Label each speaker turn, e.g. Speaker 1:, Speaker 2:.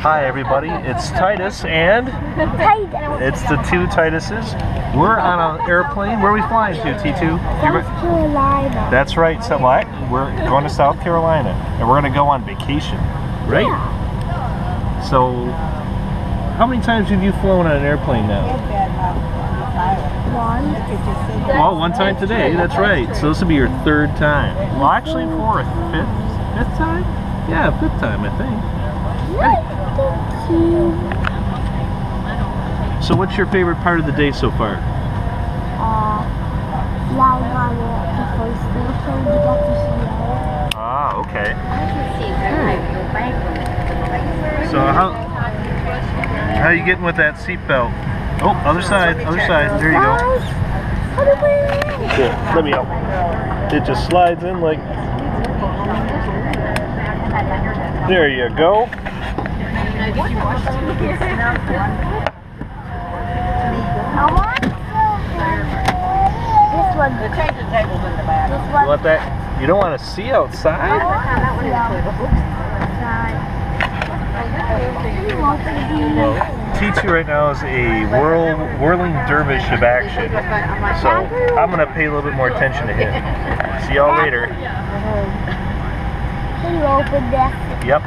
Speaker 1: Hi everybody, it's Titus and
Speaker 2: Titus.
Speaker 1: it's the two Tituses. We're on an airplane. Where are we flying to, T2?
Speaker 2: South Carolina.
Speaker 1: That's right. So what? We're going to South Carolina and we're going to go on vacation, right?
Speaker 2: Yeah.
Speaker 1: So, how many times have you flown on an airplane now?
Speaker 2: One.
Speaker 1: Well, one time today. That's right. So this will be your third time. Well, actually, fourth, fifth, fifth time. Yeah, fifth time, I think. So, what's your favorite part of the day so far?
Speaker 2: Uh, flying on the first station. We got to see
Speaker 1: Ah, okay. So how how are you getting with that seatbelt? Oh, other side, other side. There you go.
Speaker 2: Guys, how do we?
Speaker 1: Here, let me help. It just slides in like. There you go.
Speaker 2: I want this one.
Speaker 3: The changing table's in the back.
Speaker 2: This
Speaker 1: You
Speaker 2: one.
Speaker 1: want that? You don't want to see outside?
Speaker 2: want to see outside. You want to be-
Speaker 1: Well, T2 right now is a whirl, whirling dervish of action. So I'm gonna pay a little bit more attention to him. See y'all later.
Speaker 2: Can you open this?
Speaker 1: Yep.